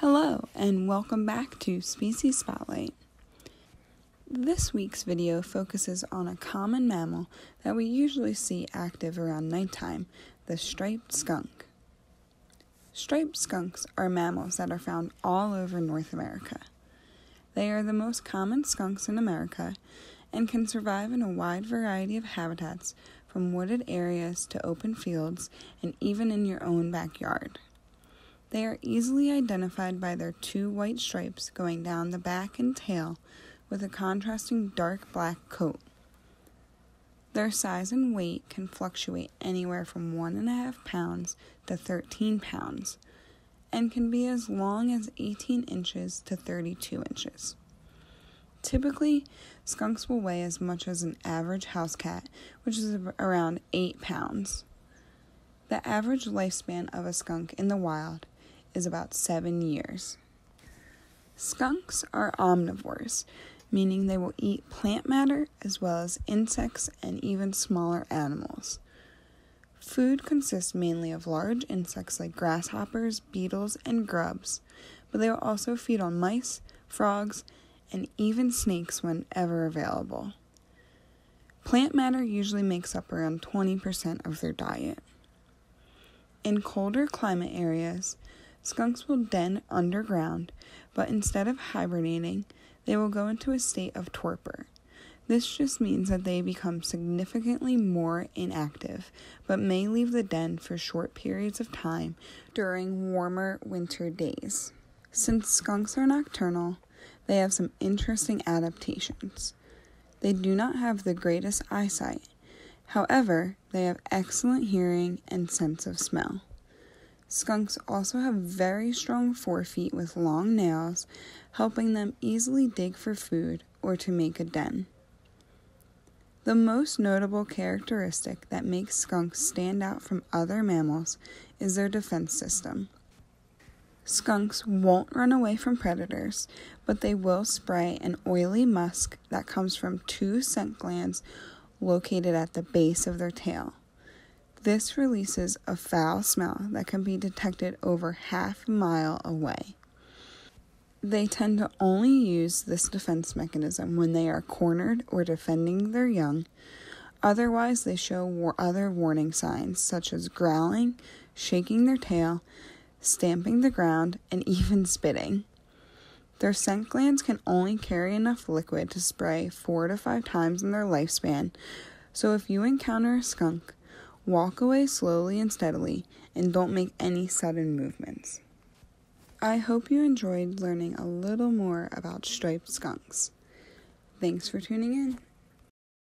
Hello, and welcome back to Species Spotlight. This week's video focuses on a common mammal that we usually see active around nighttime the striped skunk. Striped skunks are mammals that are found all over North America. They are the most common skunks in America and can survive in a wide variety of habitats from wooded areas to open fields and even in your own backyard. They are easily identified by their two white stripes going down the back and tail with a contrasting dark black coat. Their size and weight can fluctuate anywhere from 1.5 pounds to 13 pounds and can be as long as 18 inches to 32 inches. Typically, skunks will weigh as much as an average house cat, which is around 8 pounds. The average lifespan of a skunk in the wild is about 7 years. Skunks are omnivores, meaning they will eat plant matter as well as insects and even smaller animals. Food consists mainly of large insects like grasshoppers, beetles, and grubs, but they will also feed on mice, frogs, and even snakes whenever available. Plant matter usually makes up around 20% of their diet. In colder climate areas, skunks will den underground, but instead of hibernating, they will go into a state of torpor. This just means that they become significantly more inactive, but may leave the den for short periods of time during warmer winter days. Since skunks are nocturnal, they have some interesting adaptations. They do not have the greatest eyesight. However, they have excellent hearing and sense of smell. Skunks also have very strong forefeet with long nails, helping them easily dig for food or to make a den. The most notable characteristic that makes skunks stand out from other mammals is their defense system. Skunks won't run away from predators, but they will spray an oily musk that comes from two scent glands located at the base of their tail. This releases a foul smell that can be detected over half a mile away. They tend to only use this defense mechanism when they are cornered or defending their young. Otherwise, they show war- other warning signs such as growling, shaking their tail, stamping the ground, and even spitting. Their scent glands can only carry enough liquid to spray four to five times in their lifespan, so if you encounter a skunk, Walk away slowly and steadily, and don't make any sudden movements. I hope you enjoyed learning a little more about striped skunks. Thanks for tuning in.